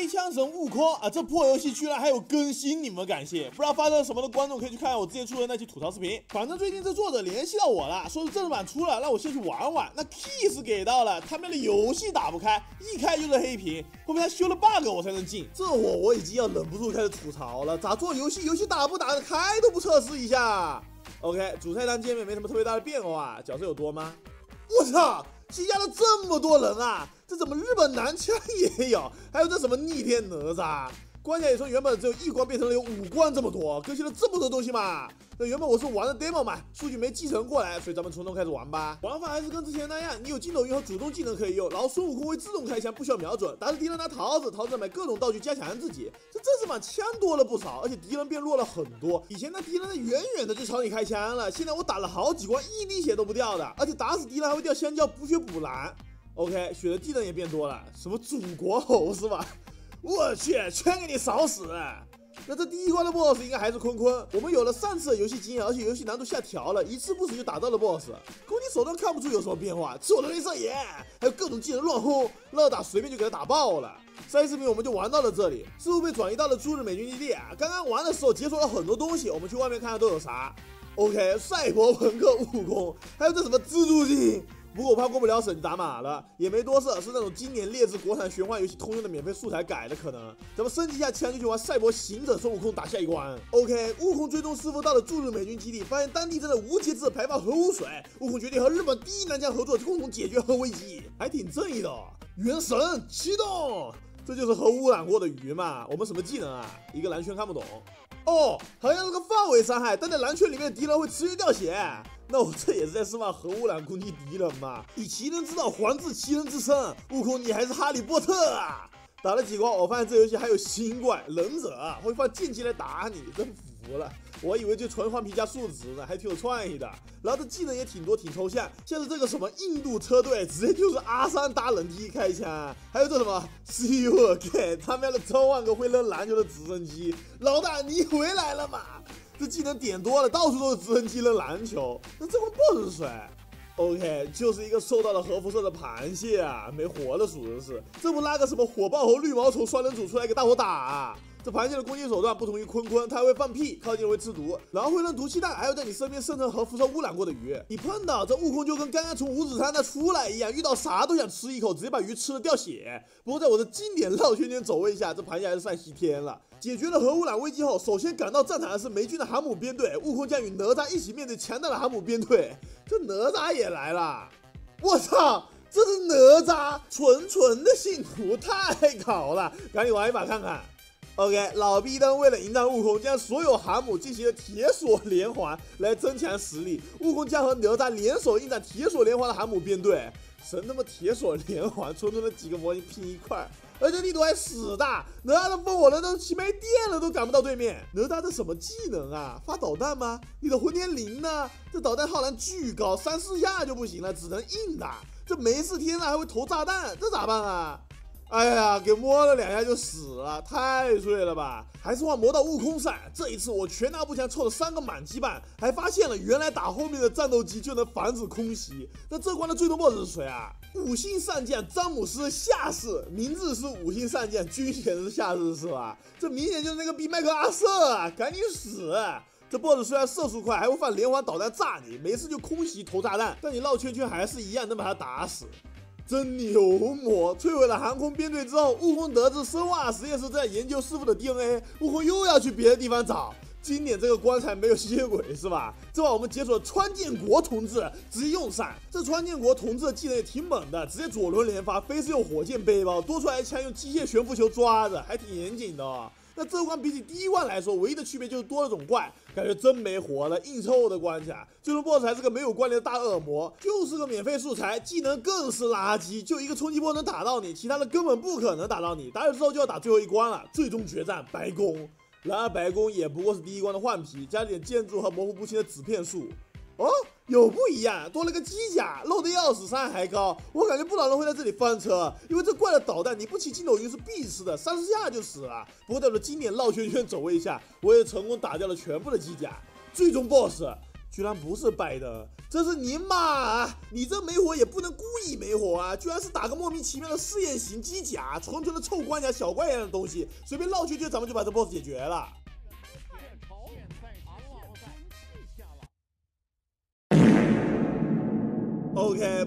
飞枪神悟空啊！这破游戏居然还有更新，你们感谢？不知道发生了什么的观众可以去看我之前出的那期吐槽视频。反正最近这作者联系到我了，说是正版出了，让我先去玩玩。那 key 是给到了，他们的游戏打不开，一开就是黑屏，后面他修了 bug 我才能进。这我我已经要忍不住开始吐槽了，咋做游戏？游戏打不打得开都不测试一下？OK，主菜单界面没什么特别大的变化，角色有多吗？我操！新加了这么多人啊！这怎么日本男枪也有？还有这什么逆天哪吒？关卡也从原本只有一关变成了有五关这么多，更新了这么多东西嘛？那原本我是玩的 demo 嘛，数据没继承过来，所以咱们从头开始玩吧。玩法还是跟之前那样，你有筋斗云和主动技能可以用，然后孙悟空会自动开枪，不需要瞄准。打死敌人拿桃子，桃子买各种道具加强自己。这这次版枪多了不少，而且敌人变弱了很多。以前那敌人呢远远的就朝你开枪了，现在我打了好几关，一滴血都不掉的，而且打死敌人还会掉香蕉补血补蓝。OK，血的技能也变多了，什么祖国猴是吧？我去，全给你扫死！那这第一关的 BOSS 应该还是坤坤。我们有了上次的游戏经验，而且游戏难度下调了，一次不死就打到了 BOSS。攻击手段看不出有什么变化，吃我的镭射眼，还有各种技能乱轰，乱打随便就给他打爆了。上一视频我们就玩到了这里，似乎被转移到了驻日美军基地。刚刚玩的时候解锁了很多东西，我们去外面看看都有啥。OK，赛博朋克悟空，还有这什么蜘蛛精。不过我怕过不了审打码了，也没多事，是那种今年劣质国产玄幻游戏通用的免费素材改的可能。咱们升级一下枪就去玩赛博行者孙悟空打下一关。OK，悟空追踪师傅到了驻日美军基地，发现当地正在无节制排放核污水。悟空决定和日本第一男将合作，共同解决核危机，还挺正义的。元神启动，这就是核污染过的鱼嘛？我们什么技能啊？一个蓝圈看不懂。哦，好像是个范围伤害，但在蓝圈里面的敌人会持续掉血。那我这也是在释放核污染攻击敌人嘛？以其人之道还治其人之身，悟空你还是哈利波特啊！打了几关，我发现这游戏还有新怪忍者，会放剑气来打你，真服了。我以为就纯换皮加数值呢，还挺有创意的。然后这技能也挺多，挺抽象，像是这个什么印度车队，直接就是阿三搭冷梯开枪。还有这什么 See you again，他妈的超万个会扔篮球的直升机，老大你回来了吗？这技能点多了，到处都是直升机扔篮球。那这块 BOSS 是谁？OK，就是一个受到了核辐射的螃蟹啊，没活了，属实是。这不拉个什么火爆猴绿毛虫双人组出来给大伙打？这螃蟹的攻击手段不同于坤坤，它还会放屁，靠近会吃毒，然后会扔毒气弹，还有在你身边生成核辐射污染过的鱼。你碰到这悟空就跟刚刚从五指山那出来一样，遇到啥都想吃一口，直接把鱼吃了掉血。不过在我的经典绕圈圈走位下，这螃蟹还是算西天了。解决了核污染危机后，首先赶到战场的是美军的航母编队，悟空将与哪吒一起面对强大的航母编队。这哪吒也来了，我操，这是哪吒，纯纯的信徒，太搞了，赶紧玩一把看看。OK，老逼灯为了迎战悟空，将所有航母进行了铁索连环来增强实力。悟空将和哪吒联手应战铁索连环的航母编队，神他妈铁索连环，纯纯的几个模型拼一块，而且力度还死大，哪吒的风火轮都骑没电了，都赶不到对面。哪吒这什么技能啊？发导弹吗？你的混天绫呢？这导弹耗燃巨高，三四下就不行了，只能硬打。这没事天上还会投炸弹，这咋办啊？哎呀，给摸了两下就死了，太脆了吧！还是换魔道悟空上，这一次我全拿步枪凑了三个满级半，还发现了原来打后面的战斗机就能防止空袭。那这关的最终 BOSS 是谁啊？五星上将詹姆斯下士，名字是五星上将，军衔是下士是吧？这明显就是那个逼麦克阿瑟啊！赶紧死！这 BOSS 虽然射速快，还会放连环导弹炸你，没事就空袭投炸弹，但你绕圈圈还是一样能把他打死。真牛魔！摧毁了航空编队之后，悟空得知生化实验室在研究师傅的 DNA，悟空又要去别的地方找。经典这个棺材没有吸血鬼是吧？这把我们解锁川建国同志，直接用上。这川建国同志的技能也挺猛的，直接左轮连发，飞是用火箭背包，多出来的枪用机械悬浮球抓着，还挺严谨的。那这关比起第一关来说，唯一的区别就是多了种怪，感觉真没活了，硬凑的关卡。最终 BOSS 还是个没有关联的大恶魔，就是个免费素材，技能更是垃圾，就一个冲击波能打到你，其他的根本不可能打到你。打野之后就要打最后一关了，最终决战白宫。然而白宫也不过是第一关的换皮，加点建筑和模糊不清的纸片术。哦，有不一样，多了个机甲，漏的要死，伤害还高。我感觉不少人会在这里翻车，因为这怪的导弹你不骑筋斗云是必死的，三十下就死了。不过在我的经典绕圈圈走位下，我也成功打掉了全部的机甲。最终 BOSS 居然不是拜的，这是你妈！你这没火也不能故意没火啊！居然是打个莫名其妙的试验型机甲，纯纯的臭关家小怪一样的东西，随便绕圈圈咱们就把这 boss 解决了。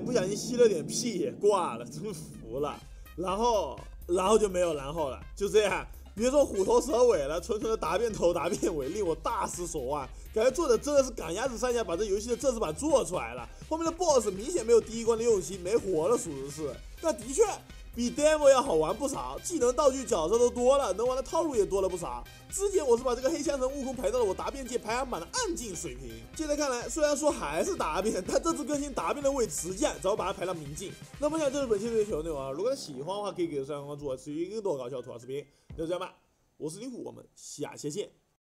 不小心吸了点屁挂了，真服了。然后，然后就没有然后了，就这样。别说虎头蛇尾了，纯纯的答辩头答辩尾，令我大失所望。感觉作者真的是赶鸭子上架，把这游戏的正式版做出来了。后面的 BOSS 明显没有第一关的用心，没活了，属实是。那的确比 demo 要好玩不少，技能、道具、角色都多了，能玩的套路也多了不少。之前我是把这个黑枪神悟空排到了我答辩界排行榜的暗境水平，现在看来，虽然说还是答辩，但这次更新答辩的位置降，只要把它排到明镜。那么，想这是本期的全部内容啊！如果你喜欢的话，可以给个三连关注啊，持续更多搞笑吐槽视频。就这样吧，我是林虎，我们下期见。